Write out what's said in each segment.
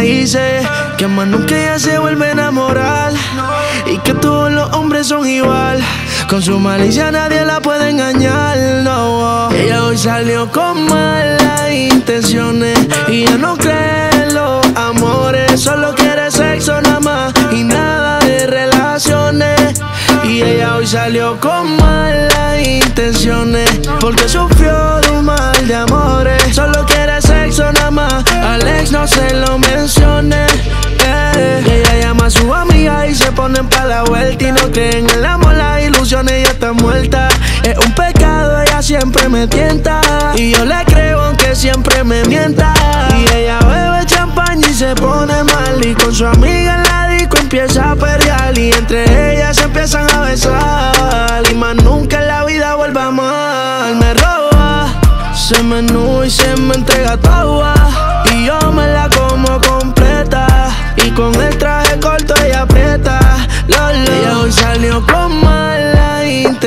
dice que más nunca ella se vuelve a enamorar y que todos los hombres son igual. Con su malicia nadie la puede engañar, no. Ella hoy salió con malas intenciones y ya no cree los amores, solo quiere sexo nada más y nada de relaciones. Y ella hoy salió con malas intenciones porque sufrió de un mal de amores, solo quiere sexo nada más. Alex no se ponen pa' la vuelta y no creen en el amor, las ilusiones ya está muerta. Es un pecado, ella siempre me tienta y yo le creo aunque siempre me mienta. Y ella bebe champaña y se pone mal y con su amiga en la disco empieza a perrear y entre ellas se empiezan a besar y más nunca en la vida vuelva mal. Me roba, se menú y se me entrega toda y yo me la como completa y con el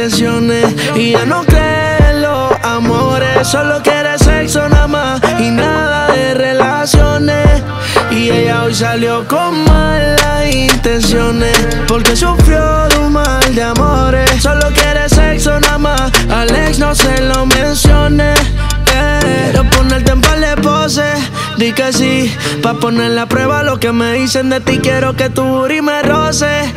y ya no cree los amores, solo quiere sexo nada más y nada de relaciones. Y ella hoy salió con malas intenciones porque sufrió de un mal de amores, solo quiere sexo nada más. Alex no se lo mencione. Eh, Quiero ponerte en par de poses, di que sí, pa' poner la prueba lo que me dicen de ti. Quiero que tu booty me roce,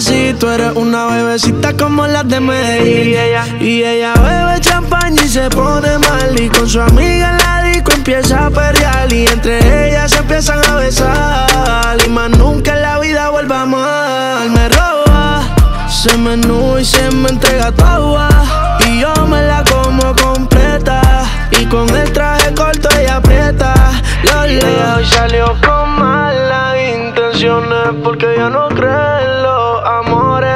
así tú eres una bebecita como las de Medellín. Y ella, y ella bebe champaña y se pone mal y con su amiga en la disco empieza a perrear y entre ellas se empiezan a besar y más nunca en la vida vuelva mal. Me roba, se menú y se me entrega toda y yo me la como completa y con el traje corto ella aprieta. Lo, lo. Ella hoy salió con malas intenciones porque ella no cree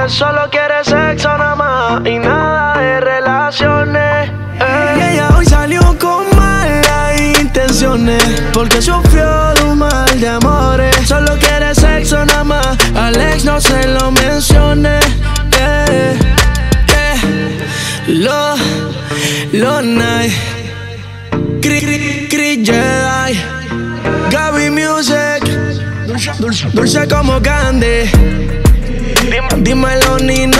solo quiere sexo nada más y nada de relaciones. eh. Y ella hoy salió con malas intenciones porque sufrió de un mal de amores, solo quiere sexo nada más. Alex no se lo mencione. eh, eh. Lo, lo night. Cri, cri, cri, Jedi. Gaby Music. Dulce, dulce, dulce como Candy. Dímelo, Nino.